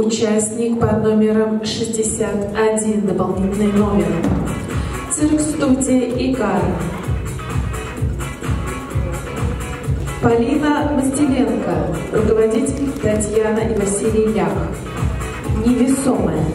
Участник под номером 61, дополнительный номер. Цирк студия Икар. Полина Мастеленко, руководитель Татьяна и Василий Ях. Невесомая.